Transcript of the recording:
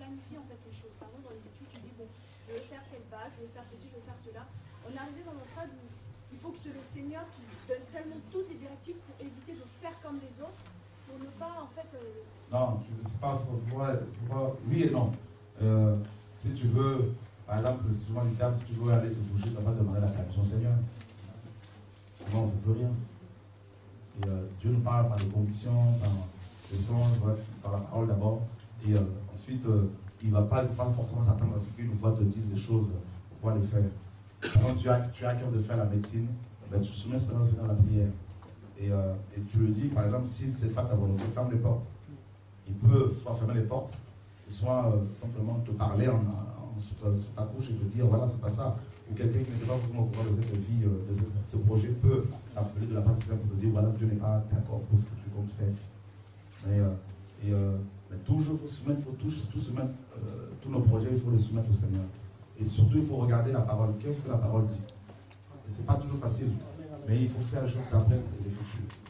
planifier en fait les choses. Par exemple, dans les études, tu dis, bon, je vais faire tel bac, je vais faire ceci, je vais faire cela. On est arrivé dans un stade où il faut que c'est le Seigneur qui donne tellement toutes les directives pour éviter de faire comme les autres, pour ne pas en fait. euh, Non, pas, faut, faut pas- faut pas- oui et non. Euh, si tu veux, par exemple, c'est souvent terme, si tu veux aller te toucher, tu vas pas demander la permission au Seigneur. Sinon, on ne peut rien. Euh, Dieu nous parle par des convictions, par songes, voilà, par la parole d'abord. Et euh, il ne va pas, forcément s'attendre à ce qu'une fois te dise des choses pour pouvoir les faire. Quand tu as, tu as cœur de faire la médecine, ben, tu soumets ça dans la prière. Et, euh, et tu le dis, par exemple, si c'est pas ta volonté, ferme les portes. Il peut soit fermer les portes, soit euh, simplement te parler en, en- sur, ta, couche et te dire voilà, c'est pas ça. Ou quelqu'un qui n'était pas forcément au courant de cette vie, de ce, projet, peut t'appeler de la part de pour te dire voilà, Dieu n'est pas d'accord pour ce que tu comptes faire. Mais toujours, il faut soumettre, faut tout, tout soumettre, euh, tous nos projets, il faut les soumettre au Seigneur. Et surtout, il faut regarder la parole. Qu'est-ce que la parole dit? Et c'est pas toujours facile. Mais il faut faire les choses d'après les Écritures.